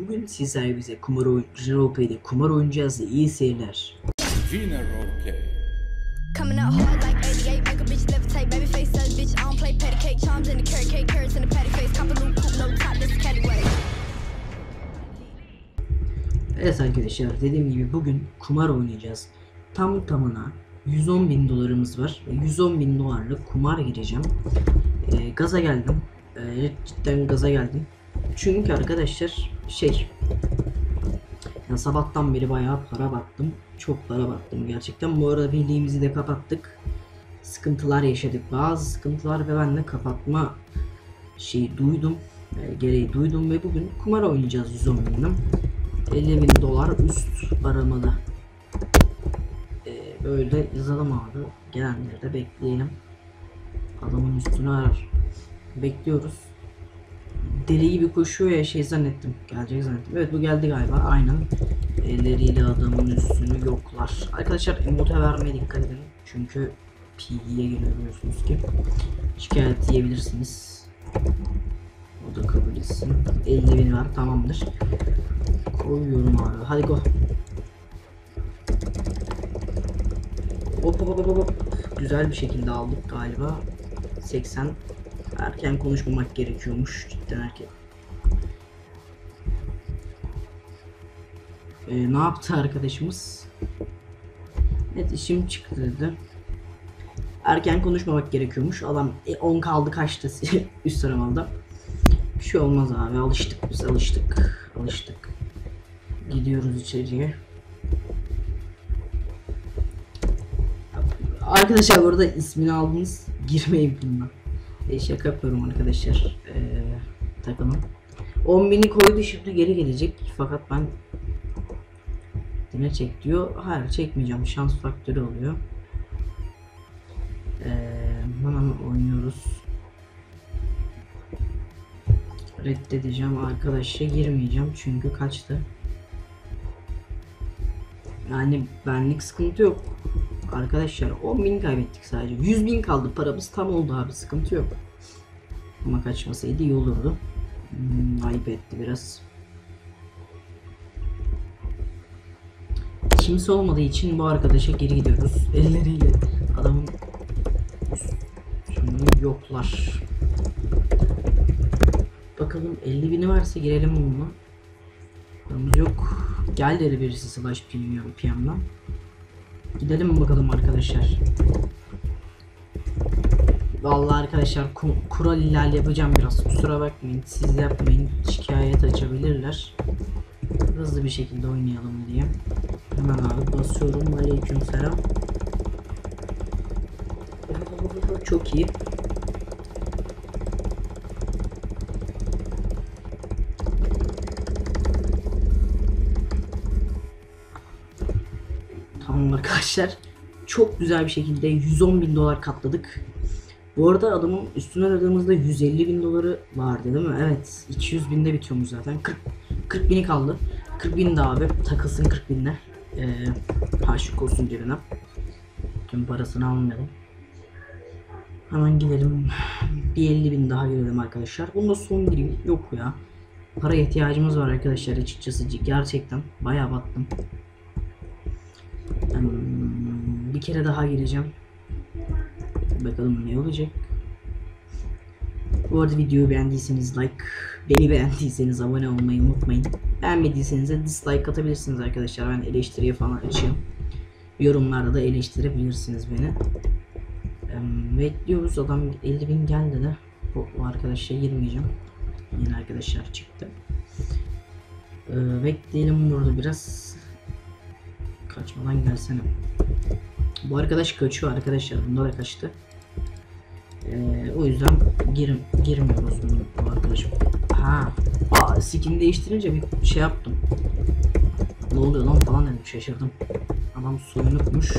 Bugün sizler bize kumar oyun, Roleplay'de kumar oynayacağız. İyi seyirler. Gina Roleplay. Coming out hard like 88, make a bitch levitate. Baby face says bitch, I don't play patty cake. Charms in the carrot cake, carrots in the patty face. Cop a new coupe, no top, this is Caddy way. Evet arkadaşlar dediğim gibi bugün kumar oynayacağız. Tam tamına 110 bin dolarımız var. ve 110 bin dolarlık kumar gireceğim. Ee, gaza geldim. Ee, cidden gaza geldim. Çünkü arkadaşlar şey ya sabahtan beri bayağı para battım. Çok para battım gerçekten. Bu arada birliğimizi de kapattık. Sıkıntılar yaşadık. Bazı sıkıntılar ve ben de kapatma şeyi duydum. e, gereği duydum ve bugün kumar oynayacağız 110 binden. 50 bin dolar üst aramada. Ee, böyle yazalım abi. Gelenleri de bekleyelim. Adamın üstünü arar. Bekliyoruz. Deli gibi koşuyor ya şey zannettim. Gelecek zannettim. Evet bu geldi galiba. Aynen. Elleriyle adamın üstünü yoklar. Arkadaşlar emote vermeye dikkat edin. Çünkü giriyor biliyorsunuz ki. Şikayet yiyebilirsiniz. O da kabul etsin. 50 bin var tamamdır. Koyuyorum abi. Hadi go. Hop hop hop, hop. Güzel bir şekilde aldık galiba. 80. Erken konuşmamak gerekiyormuş. Cidden erken. Ee, ne yaptı arkadaşımız? Evet işim çıktı dedi. Erken konuşmamak gerekiyormuş. Adam e, 10 kaldı kaçtı üst sıramalda. Bir şey olmaz abi alıştık biz alıştık. Alıştık. Gidiyoruz içeriye. Arkadaşlar burada ismini aldınız. Girmeyin bununla. E, şaka yapıyorum arkadaşlar. Ee, takılın. 10 bini koydu şimdi geri gelecek. Fakat ben Yine çek diyor. Hayır çekmeyeceğim. Şans faktörü oluyor. Ee, hemen oynuyoruz. Reddedeceğim arkadaşa girmeyeceğim çünkü kaçtı. Yani benlik sıkıntı yok. Arkadaşlar 10 bin kaybettik sadece. 100 bin kaldı paramız tam oldu abi sıkıntı yok. Ama kaçmasaydı iyi olurdu. Hmm, ayıp etti biraz. Kimse olmadığı için bu arkadaşa geri gidiyoruz. Elleriyle adamın Şimdi yoklar. Bakalım 50 bini varsa girelim onunla. Yok. Gel dedi birisi slash PM PM'dan. Gidelim bakalım arkadaşlar. Vallahi arkadaşlar ku- kural ihlal yapacağım biraz. Kusura bakmayın. Siz yapmayın. Şikayet açabilirler. Hızlı bir şekilde oynayalım diye. Hemen abi basıyorum. Aleyküm selam. Çok iyi. Arkadaşlar. Çok güzel bir şekilde 110 bin dolar katladık. Bu arada adamın üstüne aradığımızda 150 bin doları vardı değil mi? Evet. 200 binde bitiyormuş zaten. 40, 40 bini kaldı. 40 bin de abi. Takılsın 40 binler. Ee, aşık olsun cebine. Tüm parasını almayalım. Hemen gidelim. Bir 50 bin daha girelim arkadaşlar. Bunda son gireyim. Yok ya. Para ihtiyacımız var arkadaşlar açıkçası. Gerçekten bayağı battım. Bir kere daha gireceğim. Bakalım ne olacak. Bu arada videoyu beğendiyseniz like, beni beğendiyseniz abone olmayı unutmayın. Beğenmediyseniz de dislike atabilirsiniz arkadaşlar. Ben eleştiriye falan açığım. Yorumlarda da eleştirebilirsiniz beni. Em, bekliyoruz adam 50 bin geldi de bu, bu arkadaşa girmeyeceğim. Yeni arkadaşlar çıktı. Ee, bekleyelim burada biraz. Kaçmadan gelsene. Bu arkadaş kaçıyor arkadaşlar. Bunda da kaçtı. Ee, o yüzden gir, girmiyoruz bunu bu arkadaşım. Ha. Aa, skin değiştirince bir şey yaptım. Ne oluyor lan falan dedim şaşırdım. Adam soyunukmuş.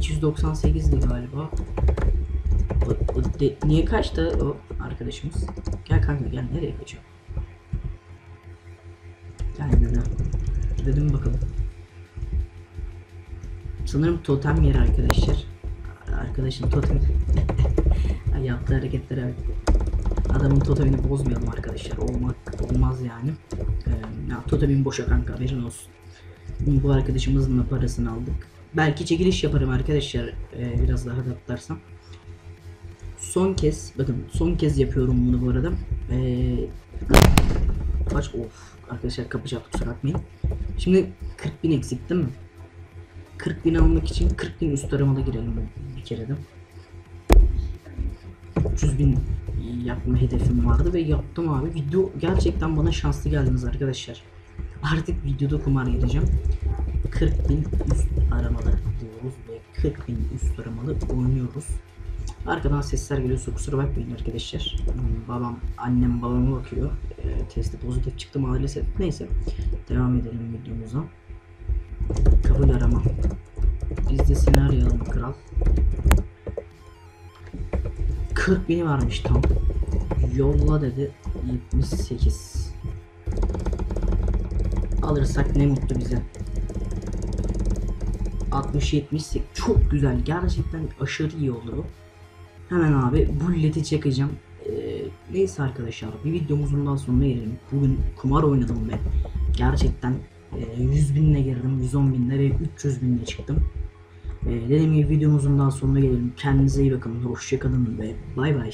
298'di galiba. O, o de- niye kaçtı o arkadaşımız? Gel kanka gel nereye kaçıyor? Gel dedim. Dedim bakalım. Sanırım totem yeri arkadaşlar. Arkadaşın totem. Yaptığı hareketlere bak. Adamın totemini bozmayalım arkadaşlar. Olmak olmaz yani. Ee, Ya totemin boşa kanka haberin olsun. Bu arkadaşımızın da parasını aldık. Belki çekiliş yaparım arkadaşlar ee, biraz daha katlarsam. Son kez bakın son kez yapıyorum bunu bu arada. Ee, kaç of arkadaşlar kapı çarptı kusura bakmayın. Şimdi 40 bin eksik değil mi? 40 bin almak için 40 bin üst aramalı girelim bir kere de. 300 bin yapma hedefim vardı ve yaptım abi. Video gerçekten bana şanslı geldiniz arkadaşlar. Artık videoda kumar gireceğim. 40 bin üst aramalı diyoruz ve 40 bin üst aramalı oynuyoruz. Arkadan sesler geliyorsa kusura bakmayın arkadaşlar. Babam, annem babama bakıyor. Ee, testi pozitif çıktı maalesef. Neyse. Devam edelim videomuza. Kabul arama. Kral. 40 bini varmış tam. Yolla dedi 78. Alırsak ne mutlu bize. 60 78 çok güzel gerçekten aşırı iyi olur o. Hemen abi bulleti çekeceğim. Ee, neyse arkadaşlar bir videomuzun daha sonuna gelelim. Bugün kumar oynadım ve gerçekten e, 100 binle girdim, 110 binle ve 300 binle çıktım. Ee, dediğim gibi videomuzun daha sonuna gelelim. Kendinize iyi bakın, hoşçakalın ve bay bay.